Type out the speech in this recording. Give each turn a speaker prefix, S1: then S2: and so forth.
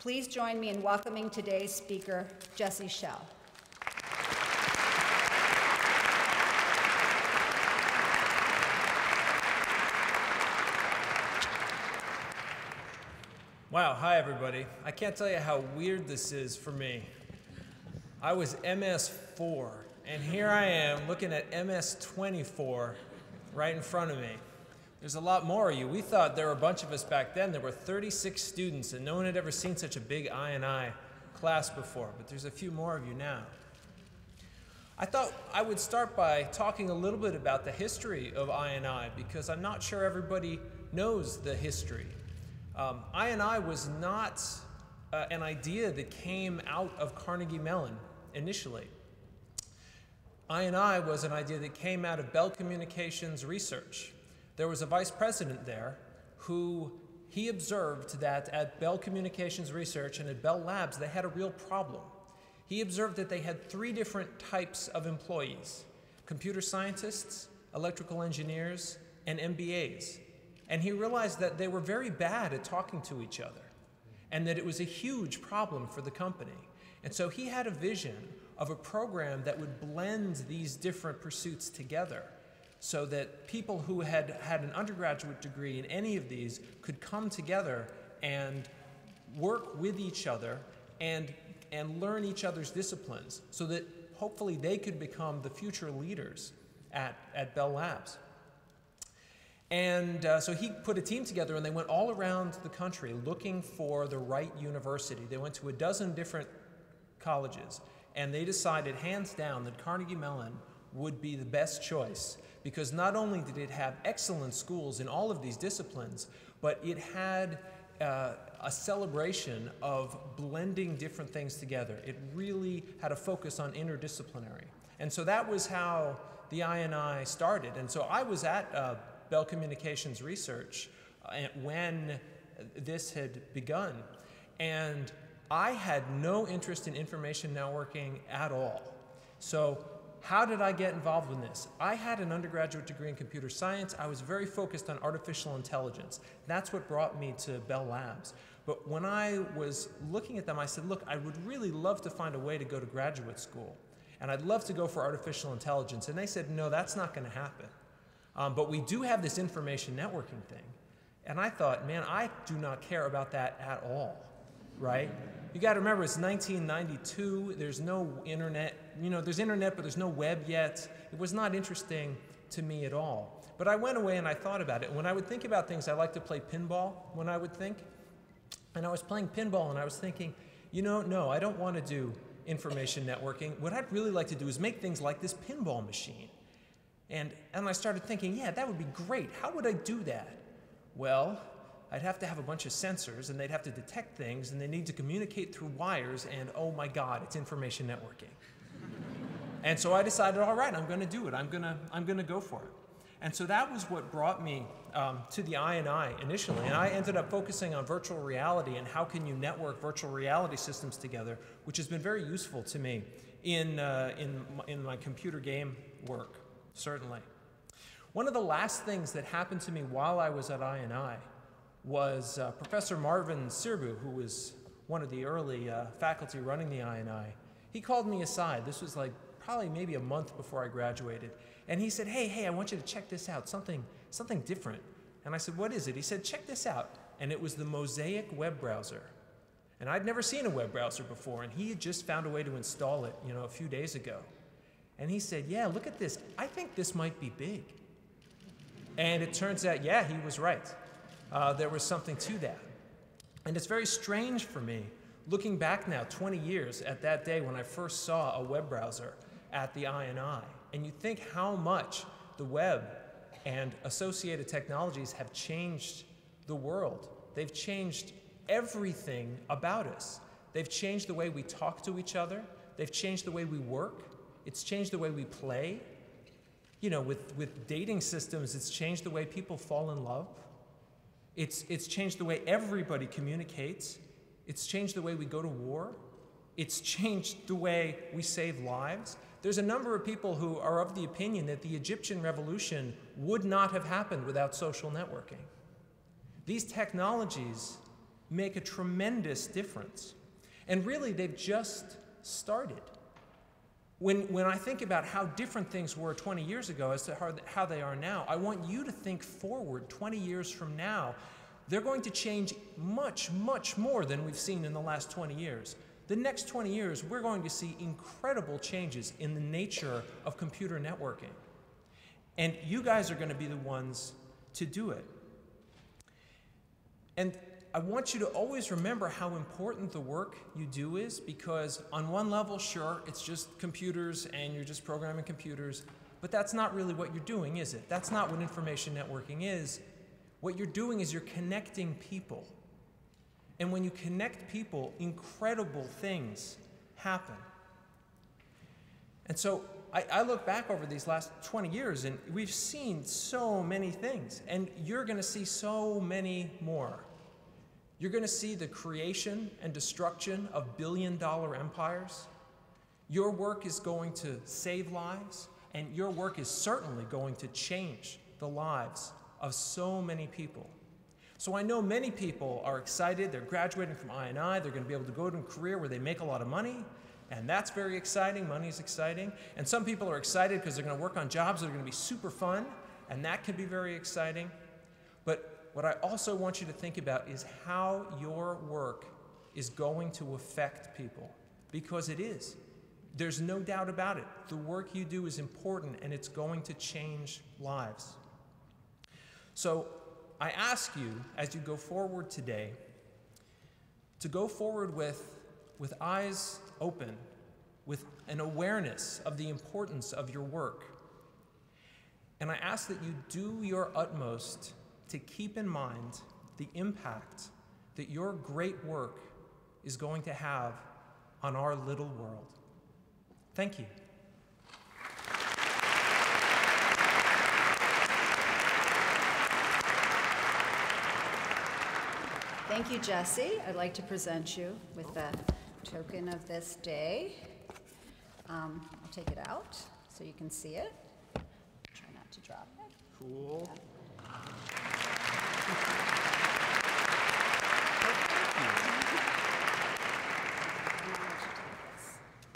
S1: Please join me in welcoming today's speaker, Jesse Schell.
S2: Wow, hi everybody. I can't tell you how weird this is for me. I was MS4, and here I am looking at MS24 right in front of me. There's a lot more of you. We thought there were a bunch of us back then. There were 36 students, and no one had ever seen such a big INI class before, but there's a few more of you now. I thought I would start by talking a little bit about the history of INI because I'm not sure everybody knows the history. Um, INI was not uh, an idea that came out of Carnegie Mellon initially. INI was an idea that came out of Bell Communications Research there was a vice president there who he observed that at Bell Communications Research and at Bell Labs, they had a real problem. He observed that they had three different types of employees computer scientists, electrical engineers, and MBAs. And he realized that they were very bad at talking to each other and that it was a huge problem for the company. And so he had a vision of a program that would blend these different pursuits together so that people who had had an undergraduate degree in any of these could come together and work with each other and, and learn each other's disciplines so that hopefully they could become the future leaders at, at Bell Labs. And uh, so he put a team together and they went all around the country looking for the right university. They went to a dozen different colleges and they decided hands down that Carnegie Mellon would be the best choice because not only did it have excellent schools in all of these disciplines, but it had uh, a celebration of blending different things together. It really had a focus on interdisciplinary. And so that was how the INI started. And so I was at uh, Bell Communications Research uh, when this had begun. And I had no interest in information networking at all. So how did I get involved with this? I had an undergraduate degree in computer science. I was very focused on artificial intelligence. That's what brought me to Bell Labs. But when I was looking at them, I said, look, I would really love to find a way to go to graduate school. And I'd love to go for artificial intelligence. And they said, no, that's not going to happen. Um, but we do have this information networking thing. And I thought, man, I do not care about that at all, right? You got to remember, it's 1992. There's no internet. You know, there's internet, but there's no web yet. It was not interesting to me at all. But I went away and I thought about it. When I would think about things, I like to play pinball when I would think. And I was playing pinball and I was thinking, you know, no, I don't want to do information networking. What I'd really like to do is make things like this pinball machine. And, and I started thinking, yeah, that would be great. How would I do that? Well, I'd have to have a bunch of sensors and they'd have to detect things and they need to communicate through wires and oh my God, it's information networking. and so I decided, all right, I'm going to do it. I'm going to I'm going to go for it. And so that was what brought me um, to the INI initially. And I ended up focusing on virtual reality and how can you network virtual reality systems together, which has been very useful to me in, uh, in, in my computer game work, certainly. One of the last things that happened to me while I was at INI was uh, Professor Marvin Sirbu, who was one of the early uh, faculty running the INI. He called me aside. This was like probably maybe a month before I graduated. And he said, hey, hey, I want you to check this out, something, something different. And I said, what is it? He said, check this out. And it was the Mosaic web browser. And I'd never seen a web browser before, and he had just found a way to install it, you know, a few days ago. And he said, yeah, look at this. I think this might be big. And it turns out, yeah, he was right uh, there was something to that. And it's very strange for me, looking back now 20 years at that day when I first saw a web browser at the INI, and you think how much the web and associated technologies have changed the world. They've changed everything about us. They've changed the way we talk to each other. They've changed the way we work. It's changed the way we play. You know, with, with dating systems, it's changed the way people fall in love. It's, it's changed the way everybody communicates. It's changed the way we go to war. It's changed the way we save lives. There's a number of people who are of the opinion that the Egyptian revolution would not have happened without social networking. These technologies make a tremendous difference. And really, they've just started. When, when I think about how different things were 20 years ago as to how, they are now, I want you to think forward 20 years from now. They're going to change much, much more than we've seen in the last 20 years. The next 20 years, we're going to see incredible changes in the nature of computer networking. And you guys are going to be the ones to do it. And I want you to always remember how important the work you do is because, on one level, sure, it's just computers and you're just programming computers, but that's not really what you're doing, is it? That's not what information networking is. What you're doing is you're connecting people. And when you connect people, incredible things happen. And so I, I, look back over these last 20 years and we've seen so many things, and you're going to see so many more. You're going to see the creation and destruction of billion dollar empires. Your work is going to save lives, and your work is certainly going to change the lives of so many people. So I know many people are excited. They're graduating from INI. They're going to be able to go to a career where they make a lot of money, and that's very exciting. Money is exciting. And some people are excited because they're going to work on jobs that are going to be super fun, and that can be very exciting. But what I also want you to think about is how your work is going to affect people, because it is. There's no doubt about it. The work you do is important and it's going to change lives. So I ask you, as you go forward today, to go forward with, with eyes open, with an awareness of the importance of your work. And I ask that you do your utmost to keep in mind the impact that your great work is going to have on our little world. Thank you.
S1: Thank you, Jesse. I'd like to present you with the token of this day. Um, I'll take it out so you can see it. Try not to drop it.
S2: Cool.
S1: Yeah.